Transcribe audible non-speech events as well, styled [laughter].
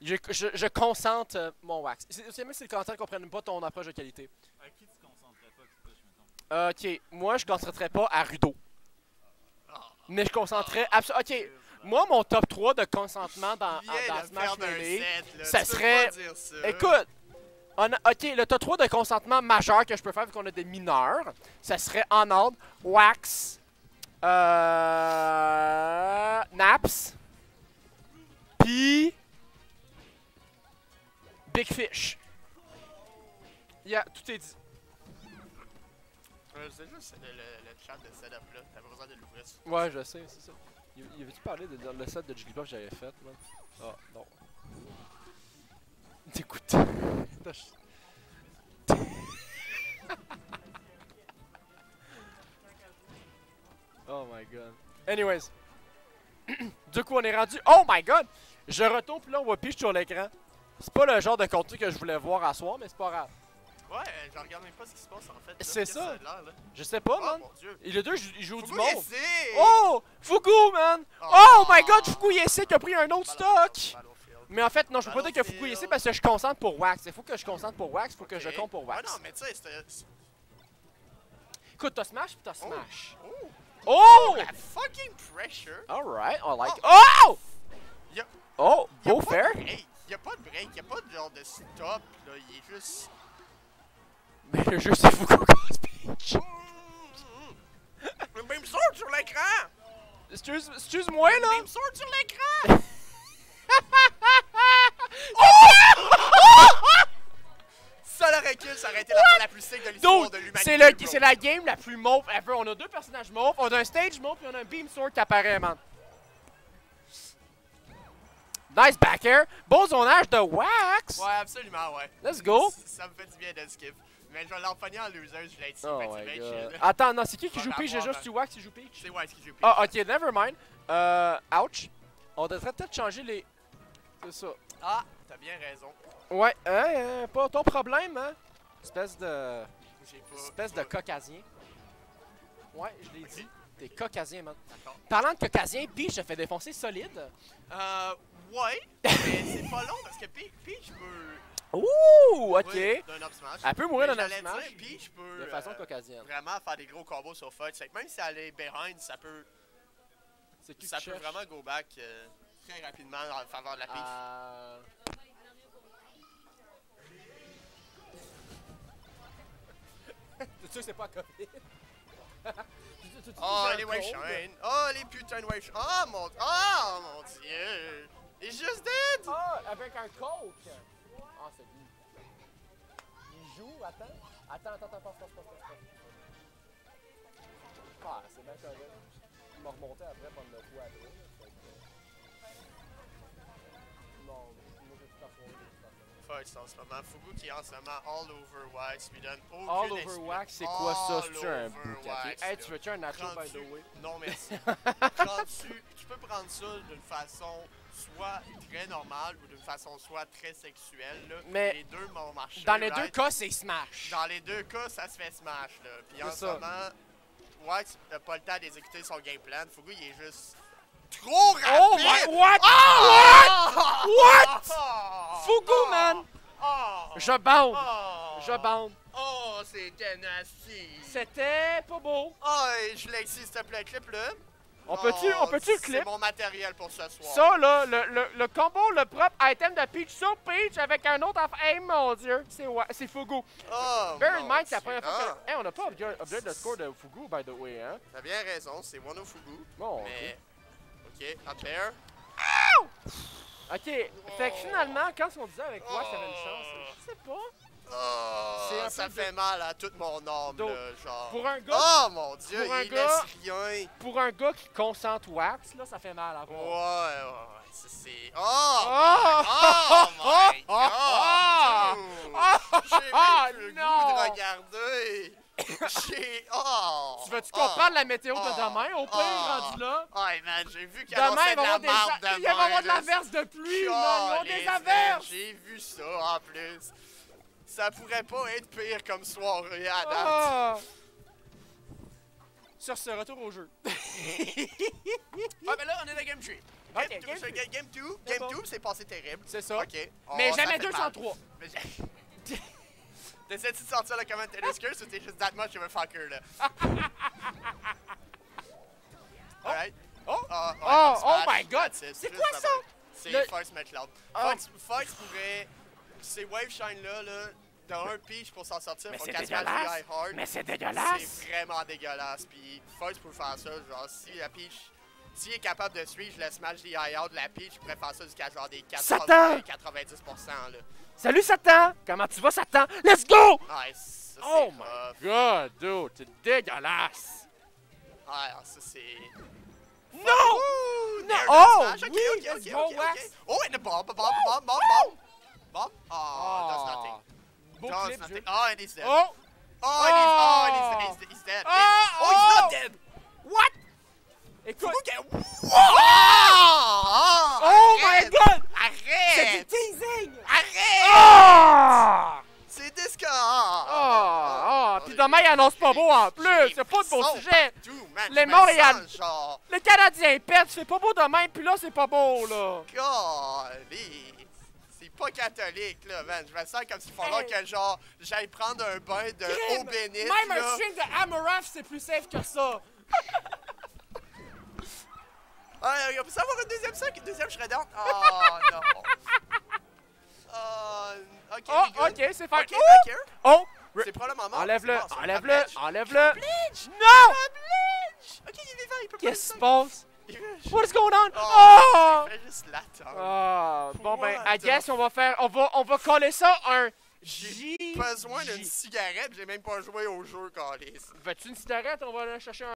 Je, je, je concentre euh, mon wax. C'est même si les commentaires ne comprennent pas ton approche de qualité. À qui tu concentrais pas qui push, mettons? Ok, moi je concentrerais pas à Rudo. Mais je concentrerais absolument. Ok, moi mon top 3 de consentement dans, en- dans de Smash Melee. ça Tu peux serait- pas dire ça. Écoute, on a- ok, le top 3 de consentement majeur que je peux faire vu qu'on a des mineurs, ça serait Arnold, Wax, euh, Naps, puis Big Fish. Yeah, tout est dit. Euh, C'est juste le, le, le chat de setup là. T'as pas besoin de l'ouvrir. Ouais, je sais, c'est ça. Y y avait-tu parlé de, le set de Jigglypuff que j'avais fait, man? Ah, non. [laughs] T'écoutes. [laughs] [laughs] Oh my god. Anyways. [clears throat] du coup, on est rendu. Oh my god! Je retourne, puis là, on voit pitch sur l'écran. C'est pas le genre de contenu que je voulais voir à soir, mais c'est pas grave. Ouais, je regarde même pas ce qui se passe en fait. C'est ça. là? Je sais pas, Oh man. mon dieu. Et les deux, ils jouent du monde. Oh! Fugu, man! Oh my god, Fugu Yessi qui a pris un autre stock! Battlefield. Mais en fait, non, je peux pas dire que. Fugu Yessi parce que je concentre pour Wax. Il faut que je concentre pour Wax, il faut que je compte pour Wax. non, mais tu sais, c'était. Écoute, t'as Smash puis t'as Smash. Oh! Oh! La fucking pressure! Alright, I like Oh! Oh, beau fair. de break, Y'a pas de break, y'a pas de stop, là. Il est juste. Mais le jeu, c'est Cross Beach. Le beam sword sur l'écran! Excuse, excuse-moi, là. Beam sword sur l'écran! [laughs] Ça, le recul, ça aurait été la fois la plus sick de l'histoire de l'humanité. c'est le- la game la plus mauve ever. On a deux personnages mauves, on a un stage mauve puis on a un beam sword qui apparaît, man. Nice back air. Bon zonage de Wax. Ouais, absolument, ouais. Let's go. Ça, ça me fait du bien de skip. Mais je vais l'empoigner en loser, je l'ai dit. Oh my. Attends, non, c'est qui qui joue Peach déjà? hein. C'est Wax qui joue Peach? C'est ce qui joue Ah, ok, never mind. Euh, ouch. On devrait peut-être changer les... C'est ça. Ah, t'as bien raison. Ouais, hein, hein, pas ton problème, hein? Espèce de... Espèce de caucasien. Ouais, je l'ai dit. T'es caucasien, man. Parlant de caucasien, Peach se fait défoncer solide. Euh, ouais, mais c'est pas long parce que Pe- Peach peut. Ouh, ok. d'un up smash. Elle peut mourir d'un up smash dire, Peach peut. de façon euh, caucasienne. Vraiment faire des gros combos sur que même si elle est behind, ça peut, C'est ça peut cherche? vraiment go back euh, très rapidement en faveur de la Peach. Euh... [laughs] T'es sûr que c'est pas COVID? Oh, les wave shine! Oh, les putains de wave shine! Oh mon, oh mon dieu! He's just dead! Ah, avec un coke! Ah, c'est lui. Il joue, attends. Attends, attends, attends, passe, passe, passe, passe. Ah, c'est bien correct. Il m'a remonté après me le coup après. En ce moment. Fugu qui est en ce moment all over wax lui donne aucune All over wax, c'est quoi ça? C'est-tu un over bouc wax, Hey, là. tu veux-tu un nacho, by the way? Non, merci. [laughs] Tu peux prendre ça d'une façon soit très normale ou d'une façon soit très sexuelle. Là. Mais les deux m'ont marché. Dans les deux cas, c'est Smash. Dans les deux cas, ça se fait smash. Là. Puis en ce moment, Wax n'a pas le temps d'exécuter son game plan. Fugu, il est juste trop rapide. Oh my... What? Ah! What? Ah! Fugu, Ah! man! Je bande. Ah! Je bande. Oh, c'était nasty. C'était pas beau. Oh, je l'ai ici, s'il te plaît, clip-le. On peut-tu peut-tu le C'est clip? mon matériel pour ce soir. Ça, là, le, le, le combo, le propre item de Peach sur Peach avec un autre affaire. Hey, mon dieu, c'est c'est Fugu. Oh, Bear in mind, c'est la première fois que. Hey, on n'a pas upgrade, upgrade le score de Fugu, by the way, hein? T'as bien raison, c'est Wano Fugu. Bon, ok. Mais. Ok, up there. Ok, fait que finalement, quand on disait avec toi que t'avais une chance, je sais pas. Oh, ça fait mal à toute mon âme, Donc, là, genre. Pour un gars, Oh mon dieu, pour un il gars- laisse rien. pour un gars qui concentre wax, là, ça fait mal à Ouais, voir. ouais, ouais, c'est- c'est. Oh! Oh! Oh my [laughs] Oh! god! Oh! dude. J'ai Ah, même plus le non! goût de regarder! J'ai. [laughs] Oh! Tu veux-tu oh. comprendre la météo de Oh. demain? Au pire, Oh. rendu là. Ouais, man, j'ai vu qu'il Demain, annonçait il de y la des, a- demain. il va y avoir de l'averse de pluie, man. Des averses. J'ai vu ça en plus. Ça pourrait pas être pire comme soirée à date. Ah! Sur ce, retour au jeu. [laughs] Ah, ben là, on est dans Game Tree. Ok, Game 2, game je- two. ga- game 2, C'est bon. 2, passé terrible. C'est ça. Ok. Oh, Mais jamais fait 203. mal. Mais j'ai- [laughs] T'essaies-tu de sortir le commentator's curse ou t'es juste that much of a fucker là? Alright. Oh! Ah, ouais, Oh, oh smash, my God. C'est quoi ça? C'est Le- Fox McCloud. Oh. Fox, Fox pourrait. Ces Wave Shine là, là, dans un pitch pour s'en sortir, Mais faut qu'elle. VI hard. Mais c'est dégueulasse! C'est vraiment dégueulasse. Puis Fox pour faire ça, genre si la Peach, s'il est capable de suivre le smash DI out, la Peach pourrait faire ça jusqu'à genre des Satan! 80-90% là. Salut Satan! Comment tu vas Satan? Let's go! Ouais, ça Oh rough. my god, dude, c'est dégueulasse! Ouais, alors ça c'est. Non! Non! there, Oh, good smash. Ok, oui, ok, let's ok, go, ok, Wax. ok. Oh, and a bomb, a bomb, a bomb, bomb, bomb. Bomb? Oh, does nothing. Beau Does clip, nothing. Jules. Oh, and he's dead. Oh! Oh, and he's, oh, and he's, he's, he's dead. Oh, oh, he's not oh. dead. Écoute, Faut que... Oh, oh my arrête. god! C'est du Arrête! teasing! Arrête! Ah! C'est disco! Ah! Ah! Puis demain, il annonce pas beau en plus! C'est pas de beau sujet! Les Montréal- sens Genre, Le Canadien pète, c'est pas beau demain, puis là, c'est pas beau, là! golly. C'est pas catholique, là, man. Je me sens comme s'il fallait Hey. que, genre, j'aille prendre un bain de eau bénite, Même un stream de Amoraph, c'est plus safe que ça! [laughs] Ouais, on peut savoir une deuxième sac, une deuxième shredder? Oh, non. Oh, [laughs] ok, Oh, ok, c'est fait. Ok, back here. Oh! C'est probablement mort. Enlève-le, enlève-le, enlève-le! Bleach! Non! Bleach! Ok, il est vivant, il peut pas Qu'est-ce qui se passe? Il est- What is going on? Oh! Oh! Fais juste l'attendre. Ah, bon ben, I guess on va faire, on va, on va coller ça un J. Besoin d'une cigarette, j'ai même pas joué au jeu, Calis. Veux-tu une cigarette? On va aller chercher un